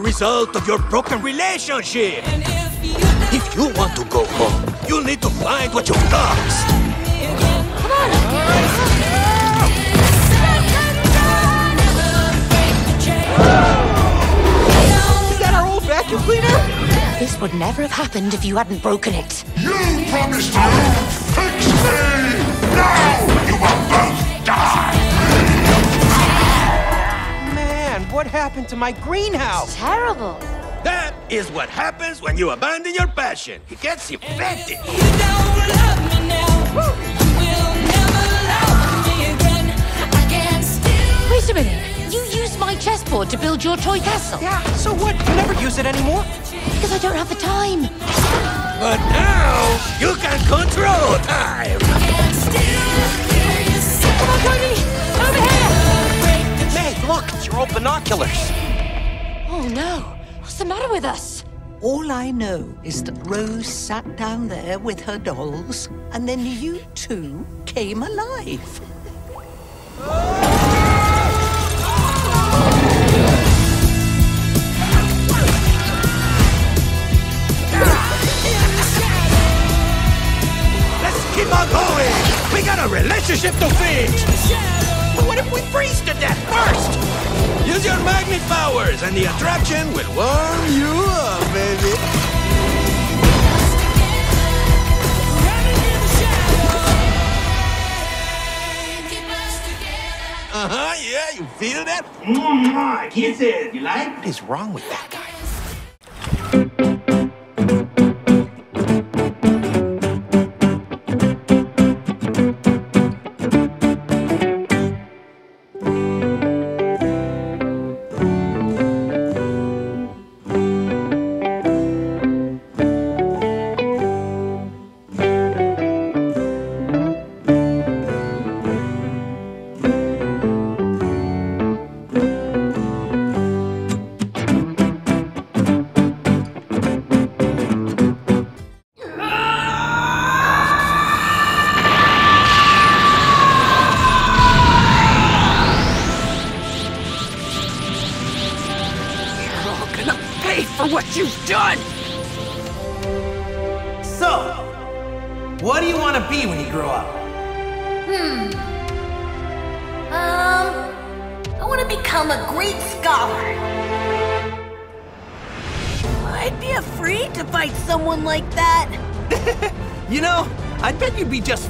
world is the result of your broken relationship. If you want to go home, you'll need to find what you've lost. Come on! Is that our old vacuum cleaner? This would never have happened if you hadn't broken it. You promised to fix me! Now you will what happened to my greenhouse? Terrible. That is what happens when you abandon your passion. It gets infected. you don't Wait a minute. You used my chessboard to build your toy castle. Yeah, so what? You never use it anymore? Because I don't have the time. But now you can control time. Come on, Tony! Over here! Hey, look, it's your old binoculars. Oh no. What's the matter with us? All I know is that Rose sat down there with her dolls, and then you two came alive. Let's keep on going. We got a relationship to fix. But what if we freeze to death first? Use your magnet powers, and the attraction will warm you up, baby. Uh huh. Yeah, you feel that? Mwah, kisses. You like? What is wrong with that guy?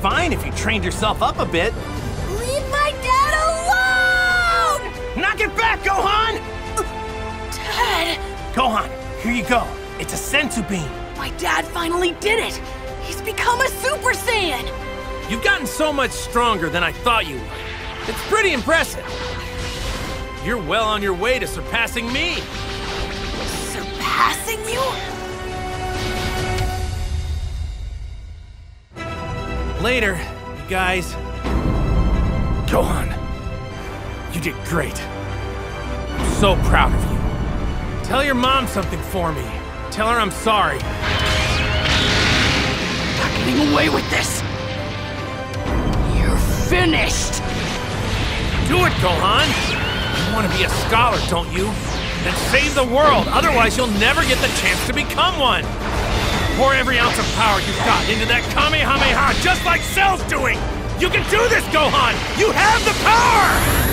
Fine if you trained yourself up a bit. Leave my dad alone! Knock it back, Gohan! Dad, Gohan, here you go. It's a senzu bean. my dad finally did it. He's become a Super Saiyan. You've gotten so much stronger than I thought you would. It's pretty impressive. You're well on your way to surpassing me. Surpassing you? Later, you guys. Gohan, you did great. I'm so proud of you. Tell your mom something for me. Tell her I'm sorry. Not getting away with this! You're finished! Do it, Gohan! You want to be a scholar, don't you? Then save the world, otherwise you'll never get the chance to become one! Pour every ounce of power you've got into that Kamehameha, just like Cell's doing! You can do this, Gohan! You have the power!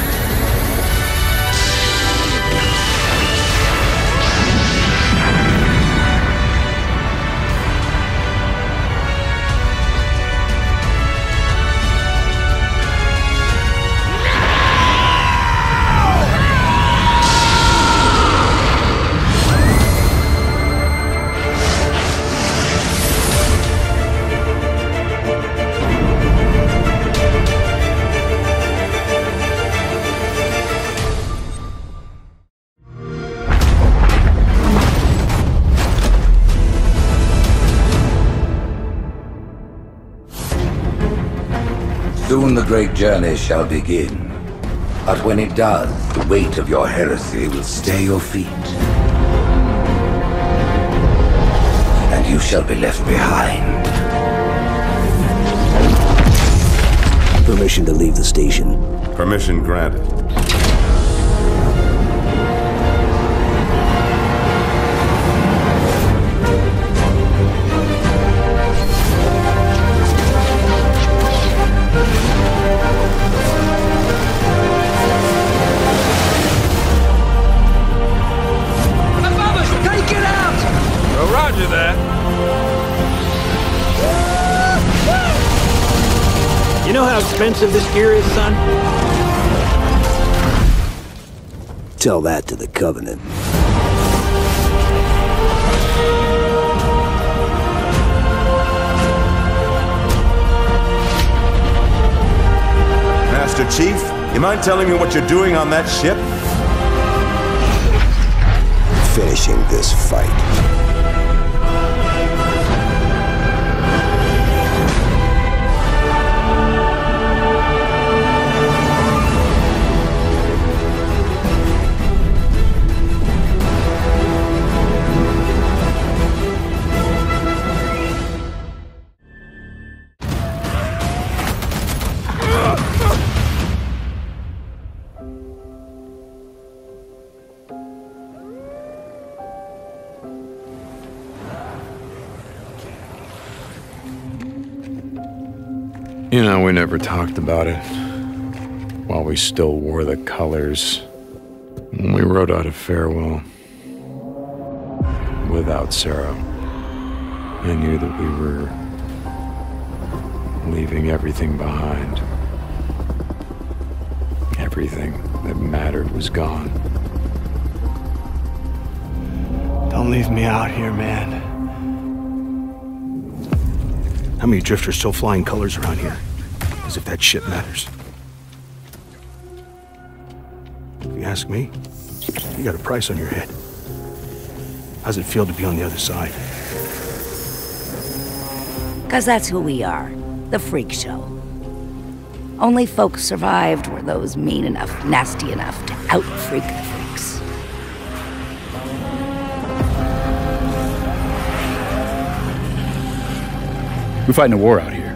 Soon the great journey shall begin. But when it does, the weight of your heresy will stay your feet. And you shall be left behind. Permission to leave the station. Permission granted. Expensive this gear is, son? Tell that to the Covenant. Master Chief, you mind telling me what you're doing on that ship? Finishing this fight. You know, we never talked about it. While we still wore the colors. We wrote out a farewell. Without Sarah. I knew that we were leaving everything behind. Everything that mattered was gone. Don't leave me out here, man. How many drifters still flying colors around here? As if that shit matters. If you ask me, you got a price on your head. How's it feel to be on the other side? Because that's who we are. The Freak Show. Only folks survived were those mean enough, nasty enough to out-freak the We're fighting a war out here.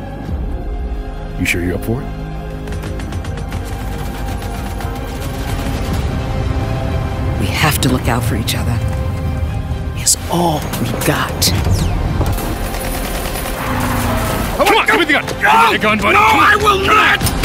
You sure you're up for it? We have to look out for each other. It's all we got. Come on, give me the gun! Give me the gun, buddy! No, I will not!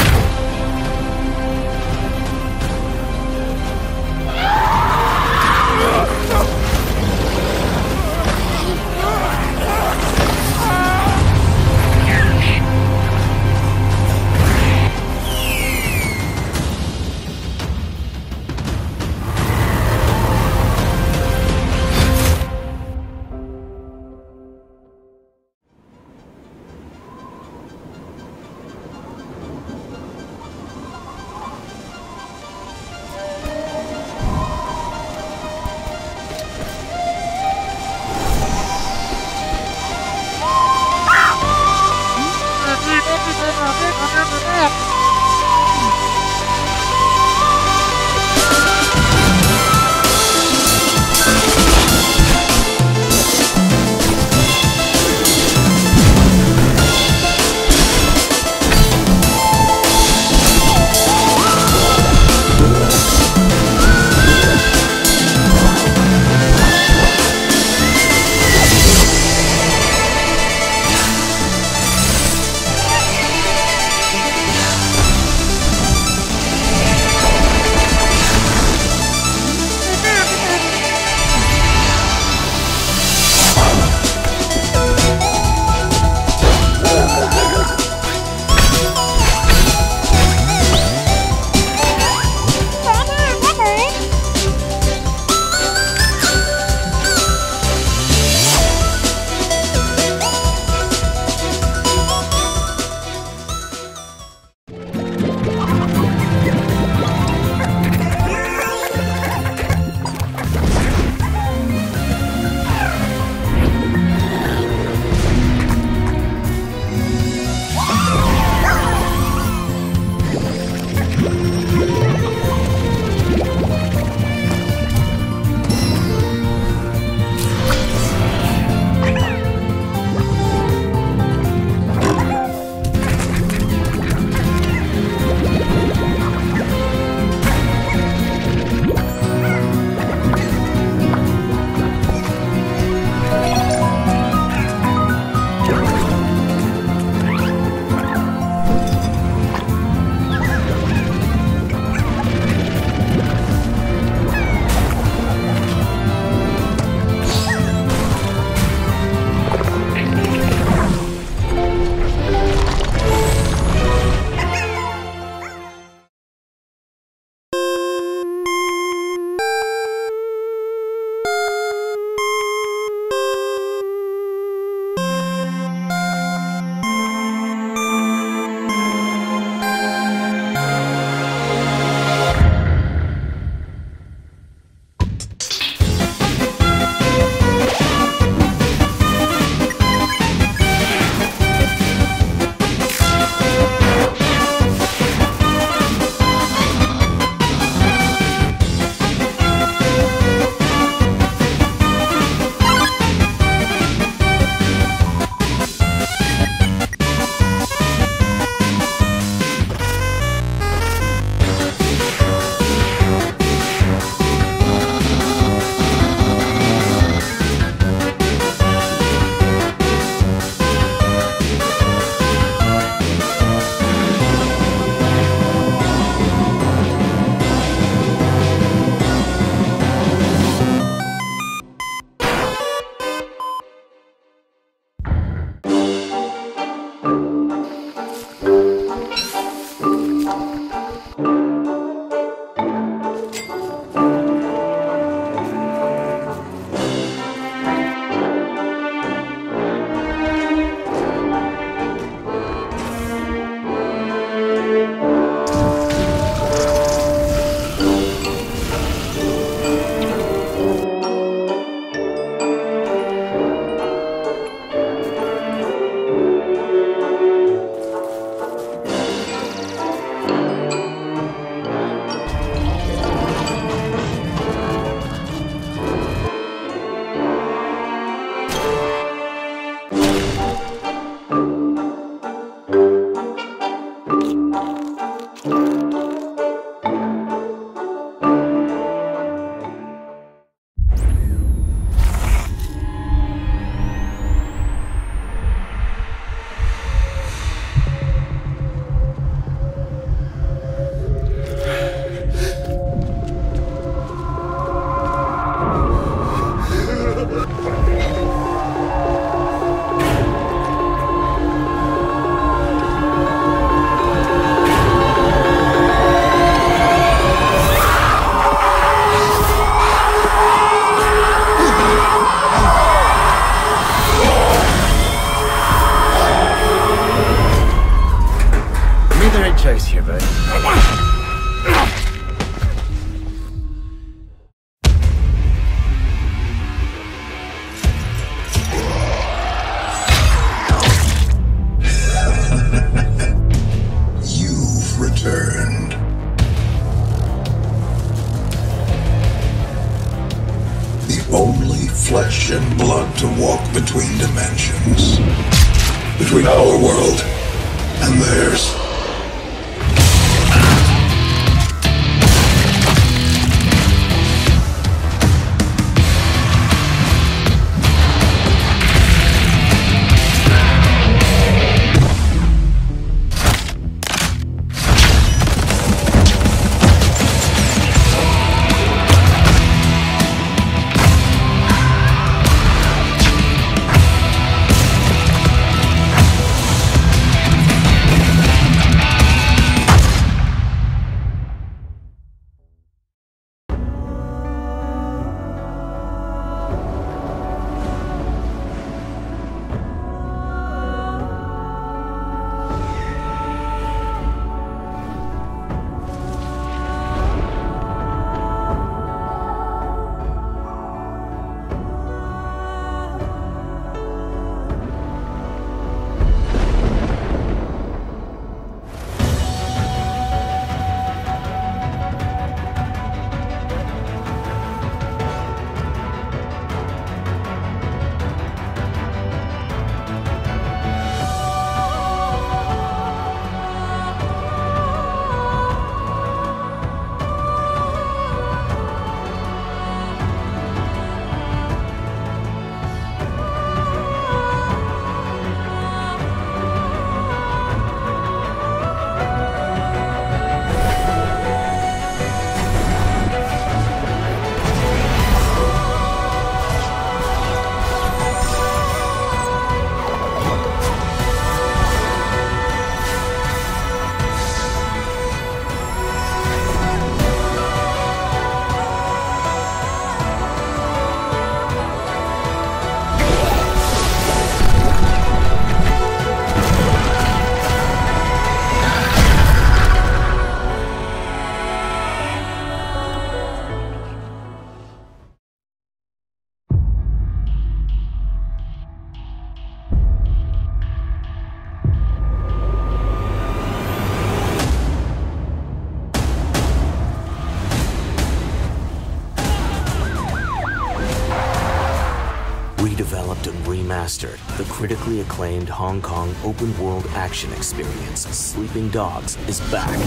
Acclaimed Hong Kong open world action experience Sleeping Dogs is back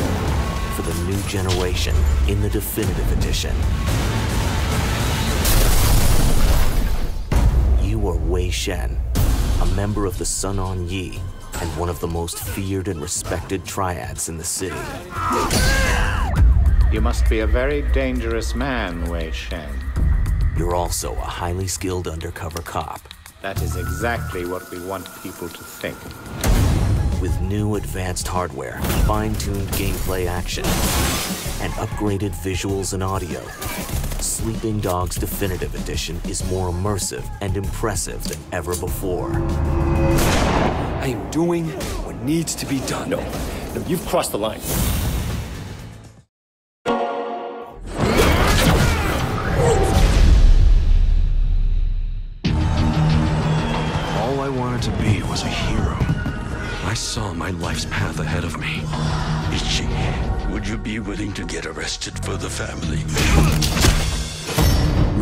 for the new generation in the definitive edition. You are Wei Shen, a member of the Sun On Yee and one of the most feared and respected triads in the city. You must be a very dangerous man, Wei Shen. You're also a highly skilled undercover cop. That is exactly what we want people to think. With new advanced hardware, fine-tuned gameplay action, and upgraded visuals and audio, Sleeping Dogs Definitive Edition is more immersive and impressive than ever before. I am doing what needs to be done. No, no, you've crossed the line. To get arrested for the family?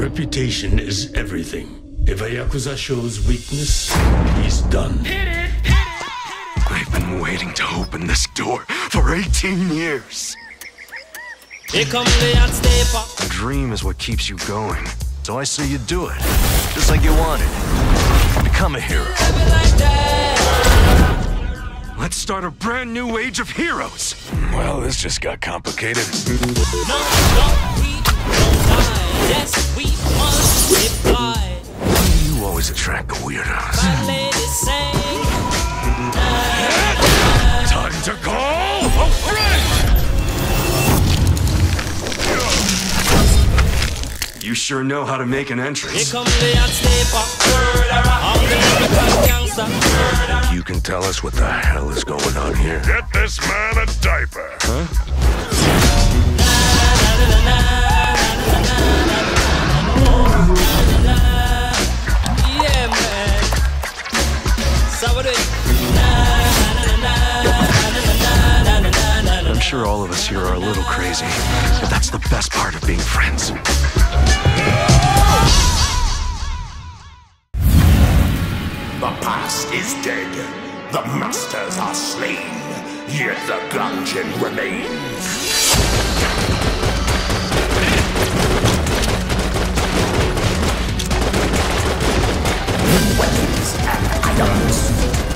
Reputation is everything. If a Yakuza shows weakness, he's done. Hit it! I've been waiting to open this door for 18 years. Here the hot stepper. A dream is what keeps you going. So I say you do it. Just like you wanted. Become a hero. Let's start a brand new age of heroes. Well, this just got complicated. Yes, sure know how to make an Here entrance. come the hot stepper. I'm the lyrical gangster. You can tell us what the hell is going on here. Get this man a diaper. Huh? Sure all of us here are a little crazy, but that's the best part of being friends. The past is dead. The masters are slain. Yet the dungeon remains. Weapons and items.